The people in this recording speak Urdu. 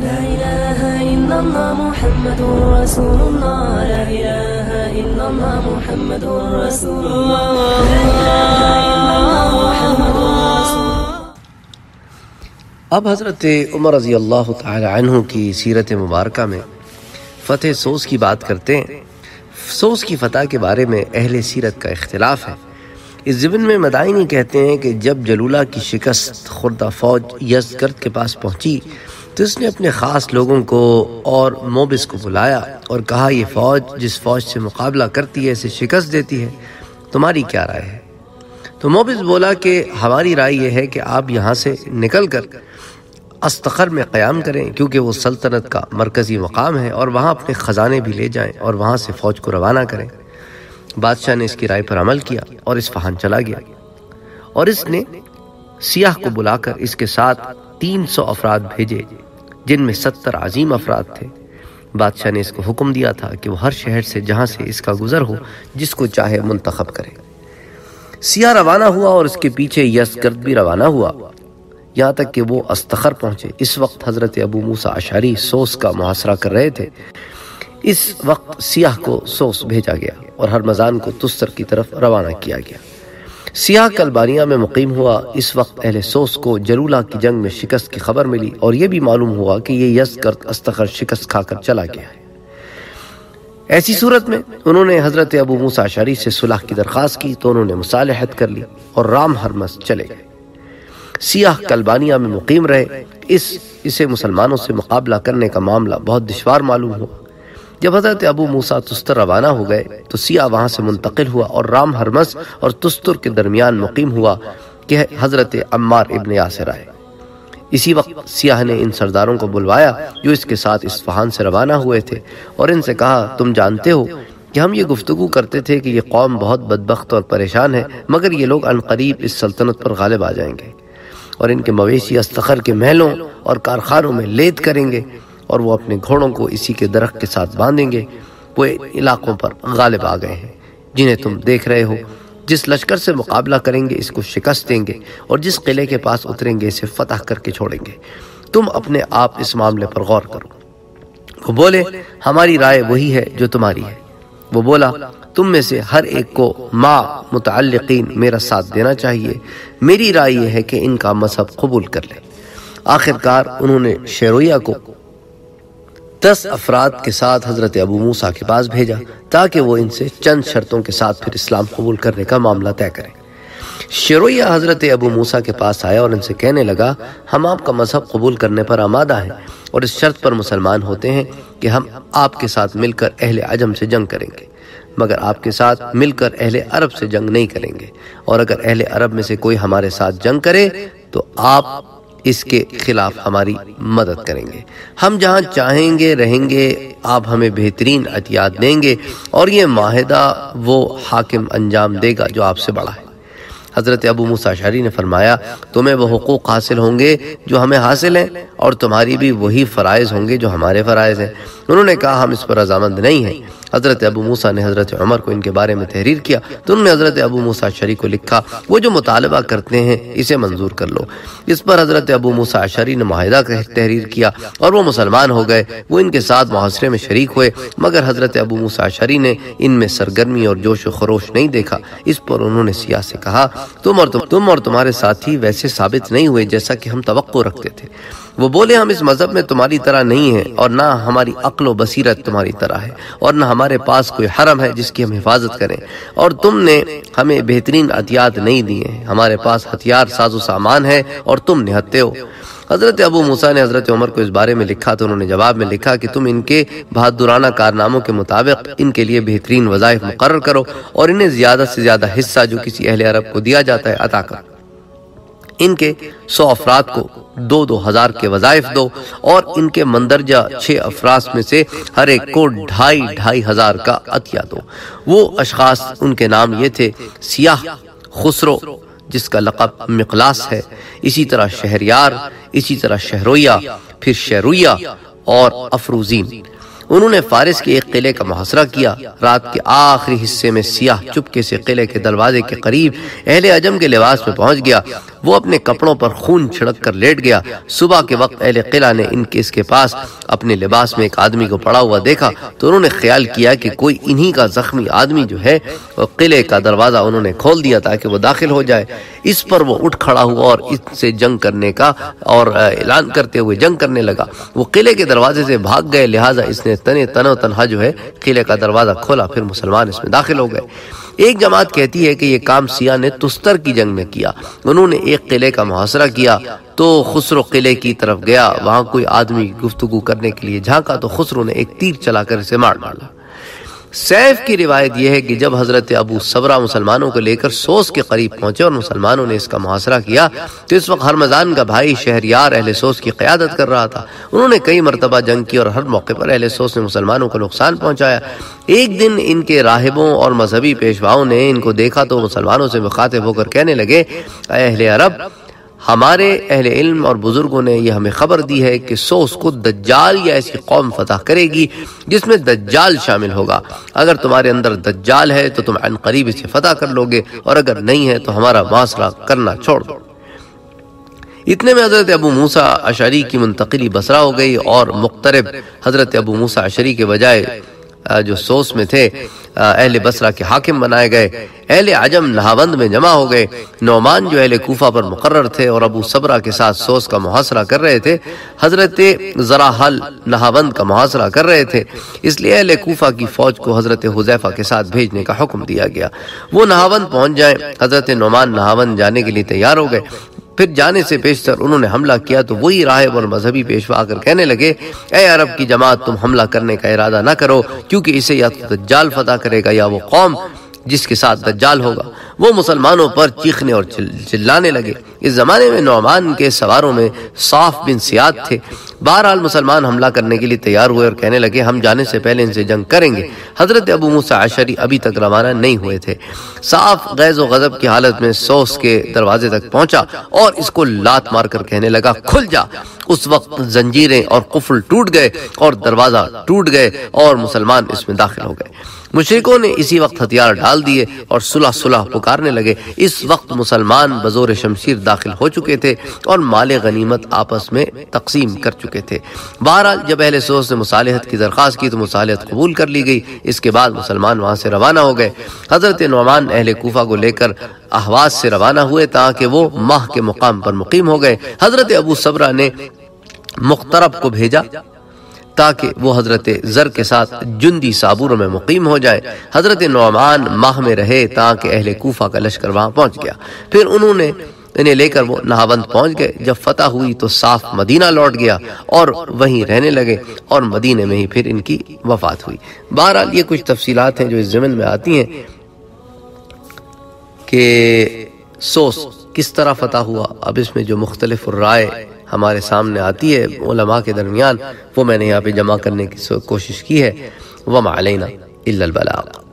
لا إله إلا الله محمد رسول الله. لا إله إلا الله محمد رسول الله. لا إله إلا الله محمد رسول اب حضرت عمر رضی اللہ تعالی عنہ کی سیرت مبارکہ میں فتح سوس کی بات کرتے ہیں۔ سوس کی فتح کے بارے میں اہل سیرت کا اختلاف ہے۔ اس زبن میں مدائنی کہتے ہیں کہ جب جلولہ کی شکست خوردہ فوج یزگرد کے پاس پہنچی تو اس نے اپنے خاص لوگوں کو اور موبس کو بلایا اور کہا، یہ فوج جس فوج سے مقابلہ کرتی ہے اسے شکست دیتی ہے، تمہاری کیا رائے ہے? تو موبس بولا کہ، ہماری رائے یہ ہے کہ آپ یہاں سے نکل کر استخر میں قیام کریں، کیونکہ وہ سلطنت کا مرکزی مقام ہے اور وہاں اپنے خزانے بھی لے جائیں اور وہاں سے فوج کو روانہ کریں. بادشاہ نے اس کی رائے پر عمل کیا اور اس فہان چلا گیا اور اس نے سیاہ کو بلا کر اس کے ساتھ تین سو افراد بھیجے۔ جن میں ستر عظیم افراد تھے۔ بادشاہ نے اس کو حکم دیا تھا کہ وہ ہر شہر سے جہاں سے اس کا گزر ہو، جس کو چاہے منتخب کرے۔ سیاہ روانہ ہوا اور اس کے پیچھے یس گرد بھی روانہ ہوا۔ یہاں تک کہ وہ استخر پہنچے۔ اس وقت حضرت ابو موسیٰ اشاری سوس کا محاصرہ کر رہے تھے۔ اس وقت سیاہ کو سوس بھیجا گیا اور ہر مزان کو تستر کی طرف روانہ کیا گیا۔ سیاہ کلبانیہ میں مقیم ہوا۔ اس وقت اہل سوس کو جلولہ کی جنگ میں شکست کی خبر ملی اور یہ بھی معلوم ہوا کہ یہ یسکرت استخر شکست کھا کر چلا گیا۔ ہے ایسی صورت میں انہوں نے حضرت ابو موسیٰ شریف سے صلح کی درخواست کی تو انہوں نے مصالحت کر لی اور رام ہرمس چلے گئے۔ سیاہ کلبانیہ میں مقیم رہے۔ اس، اسے مسلمانوں سے مقابلہ کرنے کا معاملہ بہت دشوار معلوم ہوا۔ جب حضرت ابو موسیٰ تستر روانہ ہو گئے تو سیاہ وہاں سے منتقل ہوا اور رام ہرمس اور تستر کے درمیان مقیم ہوا کہ حضرت عمار ابن یاسر آئے۔ اسی وقت سیاہ نے ان سرداروں کو بلوایا جو اس کے ساتھ اسفہان سے روانہ ہوئے تھے اور ان سے کہا، تم جانتے ہو کہ ہم یہ گفتگو کرتے تھے کہ یہ قوم بہت بدبخت اور پریشان ہے، مگر یہ لوگ انقریب اس سلطنت پر غالب آ جائیں گے اور ان کے مویشی استخر کے محلوں اور کارخانوں میں لید کریں گے۔ اور وہ اپنے گھوڑوں کو اسی کے درخت کے ساتھ باندھیں گے۔ وہ علاقوں پر غالب آ گئے ہیں، جنہیں تم دیکھ رہے ہو۔ جس لشکر سے مقابلہ کریں گے، اس کو شکست دیں گے اور جس قلعے کے پاس اتریں گے، اسے فتح کر کے چھوڑیں گے۔ تم اپنے آپ اس معاملے پر غور کرو۔ وہ بولے، ہماری رائے وہی ہے جو تمہاری ہے۔ وہ بولا، تم میں سے ہر ایک کو ما متعلقین میرا ساتھ دینا چاہیے۔ میری رائے یہ ہے کہ ان کا مذہب قبول کر لے۔ آخرکار انہوں نے شیرویہ کو دس افراد کے ساتھ حضرت ابو موسیٰ کے پاس بھیجا تاکہ وہ ان سے چند شرطوں کے ساتھ پھر اسلام قبول کرنے کا معاملہ طے کریں شروعیہ حضرت ابو موسیٰ کے پاس آیا اور ان سے کہنے لگا، ہم آپ کا مذہب قبول کرنے پر آمادہ ہیں اور اس شرط پر مسلمان ہوتے ہیں کہ ہم آپ کے ساتھ مل کر اہل عجم سے جنگ کریں گے، مگر آپ کے ساتھ مل کر اہل عرب سے جنگ نہیں کریں گے۔ اور اگر اہل عرب میں سے کوئی ہمارے ساتھ جنگ کرے، تو آپ اس کے خلاف ہماری مدد کریں گے۔ ہم جہاں چاہیں گے، رہیں گے، آپ ہمیں بہترین عطیات دیں گے اور یہ معاہدہ وہ حاکم انجام دے گا جو آپ سے بڑا ہے۔ حضرت ابو موسیٰ شہری نے فرمایا، تمہیں وہ حقوق حاصل ہوں گے جو ہمیں حاصل ہیں اور تمہاری بھی وہی فرائض ہوں گے جو ہمارے فرائض ہیں۔ انہوں نے کہا، ہم اس پر رضامند نہیں ہیں۔ حضرت ابو موسیٰ نے حضرت عمر کو ان کے بارے میں تحریر کیا تو انہوں نے حضرت ابو موسیٰ شری کو لکھا، وہ جو مطالبہ کرتے ہیں اسے منظور کر لو۔ اس پر حضرت ابو موسیٰ شری نے معاہدہ تحریر کیا اور وہ مسلمان ہو گئے، وہ ان کے ساتھ محاصرے میں شریک ہوئے۔ مگر حضرت ابو موسیٰ شری نے ان میں سرگرمی اور جوش و خروش نہیں دیکھا۔ اس پر انہوں نے سیاہ سے کہا، تم اور تم اور تمہارے ساتھی ویسے ثابت نہیں ہوئے جیسا کہ ہم توقع رکھتے تھے۔ وہ بولے، ہم اس مذہب میں تمہاری طرح نہیں ہیں اور نہ ہماری عقل و بصیرت تمہاری طرح ہے اور نہ ہمارے پاس کوئی حرم ہے جس کی ہم حفاظت کریں۔ اور تم نے ہمیں بہترین عطیات نہیں دیے ہیں۔ ہمارے پاس ہتھیار، ساز و سامان ہے اور تم نہتے ہو۔ حضرت ابو موسیٰ نے حضرت عمر کو اس بارے میں لکھا تو انہوں نے جواب میں لکھا کہ تم ان کے بہادرانہ کارناموں کے مطابق ان کے لیے بہترین وظائف مقرر کرو اور انہیں زیادہ سے زیادہ حصہ جو کسی اہل عرب کو دیا جاتا ہے عطا کرو۔ ان کے سو افراد کو دو دو ہزار کے وظائف دو اور ان کے مندرجہ چھ افراد میں سے ہر ایک کو ڈھائی ڈھائی ہزار کا عطیہ دو۔ وہ اشخاص ان کے نام یہ تھے، سیاہ، خسرو، جس کا لقب مقلاس ہے۔ اسی طرح شہریار، اسی طرح شہرویہ، پھر شہرویہ اور افروزین۔ انہوں نے فارس کے ایک قلعے کا محاصرہ کیا۔ رات کے آخری حصے میں سیاہ چپکے سے قلعے کے دروازے کے قریب اہل عجم کے لباس میں پہنچ گیا۔ وہ اپنے کپڑوں پر خون چھڑک کر لیٹ گیا۔ صبح کے وقت اہل قلعہ نے ان کے اس کے پاس اپنے لباس میں ایک آدمی کو پڑا ہوا دیکھا تو انہوں نے خیال کیا کہ کوئی انہی کا زخمی آدمی جو ہے وہ قلعے کا دروازہ انہوں نے کھول دیا تاکہ وہ داخل ہو جائے۔ اس پر وہ اٹھ کھڑا ہوا اور اس سے جنگ کرنے کا اور اعلان کرتے ہوئے جنگ کرنے لگا۔ وہ قلعے کے دروازے سے بھاگ گئے، لہٰذا اس نے تن تن و تنہا جو ہے قلعے کا دروازہ کھولا، پھر مسلمان اس میں داخل ہو گئے۔ ایک جماعت کہتی ہے کہ یہ کام سیاہ نے تستر کی جنگ میں کیا۔ انہوں نے ایک قلعے کا محاصرہ کیا تو خسرو قلعے کی طرف گیا۔ وہاں کوئی آدمی گفتگو کرنے کے لیے جھانکا تو خسرو نے ایک تیر چلا کر اسے مار ڈالا۔ سیف کی روایت یہ ہے کہ جب حضرت ابو صبرہ مسلمانوں کو لے کر سوس کے قریب پہنچے اور مسلمانوں نے اس کا محاصرہ کیا، تو اس وقت ہرمزان کا بھائی شہریار اہل سوس کی قیادت کر رہا تھا۔ انہوں نے کئی مرتبہ جنگ کی اور ہر موقع پر اہل سوس نے مسلمانوں کو نقصان پہنچایا۔ ایک دن ان کے راہبوں اور مذہبی پیشواؤں نے ان کو دیکھا تو مسلمانوں سے مخاطب ہو کر کہنے لگے، اے اہل عرب ہمارے اہل علم اور بزرگوں نے یہ ہمیں خبر دی ہے کہ سوس کو دجال یا ایسی قوم فتح کرے گی جس میں دجال شامل ہوگا۔ اگر تمہارے اندر دجال ہے تو تم عن قریب اسے فتح کر لو گے، اور اگر نہیں ہے تو ہمارا معاشرہ کرنا چھوڑ دو۔ اتنے میں حضرت ابو موسیٰ اشری کی منتقلی بسرا ہو گئی اور مقترب حضرت ابو موسیٰ اشری کے بجائے جو سوس میں تھے اہل بسرہ کے حاکم بنائے گئے۔ اہل عجم نہاوند میں جمع ہو گئے۔ نعمان جو اہل کوفہ پر مقرر تھے اور ابو صبرہ کے ساتھ سوس کا محاصرہ کر رہے تھے، حضرت زراحل نہاوند کا محاصرہ کر رہے تھے۔ اس لیے اہل کوفہ کی فوج کو حضرت حضیفہ کے ساتھ بھیجنے کا حکم دیا گیا۔ وہ نہاوند پہنچ جائیں۔ حضرت نعمان نہاوند جانے کے لیے تیار ہو گئے۔ پھر جانے سے پیشتر انہوں نے حملہ کیا تو وہی راہب اور مذہبی پیشوا آ کر کہنے لگے، اے عرب کی جماعت، تم حملہ کرنے کا ارادہ نہ کرو، کیونکہ اسے یا دجال فتح کرے گا یا وہ قوم جس کے ساتھ دجال ہوگا، وہ مسلمانوں پر چیخنے اور چلانے لگے۔ اس زمانے میں نعمان کے سواروں میں صاف بن سیاد تھے۔ بہرحال مسلمان حملہ کرنے کے لیے تیار ہوئے اور کہنے لگے، ہم جانے سے پہلے ان سے جنگ کریں گے۔ حضرت ابو موسیٰ عشری ابھی تک روانہ نہیں ہوئے تھے۔ صاف غیظ و غضب کی حالت میں سوس کے دروازے تک پہنچا اور اس کو لات مار کر کہنے لگا، کھل جا۔ اس وقت زنجیریں اور قفل ٹوٹ گئے اور دروازہ ٹوٹ گئے اور مسلمان اس میں داخل ہو گئے۔ مشرکوں نے اسی وقت ہتھیار ڈال دیے اور صلح صلح پکارنے لگے۔ اس وقت مسلمان بزور شمشیر داخل ہو چکے تھے اور مال غنیمت آپس میں تقسیم کر چکے تھے۔ بہرحال جب اہل سوس نے مصالحت کی درخواست کی تو مصالحت قبول کر لی گئی۔ اس کے بعد مسلمان وہاں سے روانہ ہو گئے۔ حضرت نعمان اہل کوفہ کو لے کر احواز سے روانہ ہوئے تاکہ وہ ماہ کے مقام پر مقیم ہو گئے۔ حضرت ابو صبرہ نے مخترب کو بھیجا۔ تاکہ وہ حضرت زر کے ساتھ جندی صابور میں مقیم ہو جائے۔ حضرت نعمان ماہ میں رہے تاکہ اہل کوفہ کا لشکر وہاں پہنچ گیا۔ پھر انہوں نے انہیں لے کر وہ نہاوند پہنچ گئے۔ جب فتح ہوئی تو صاف مدینہ لوٹ گیا اور وہیں رہنے لگے اور مدینہ میں ہی پھر ان کی وفات ہوئی۔ بہرحال یہ کچھ تفصیلات ہیں جو اس زمن میں آتی ہیں کہ سوس کس طرح فتح ہوا۔ اب اس میں جو مختلف رائے ہمارے سامنے آتی ہے علماء کے درمیان، وہ میں نے یہاں پہ جمع کرنے کی کوشش کی ہے۔ وَمَا عَلَيْنَا إِلَّا الْبَلَاغ۔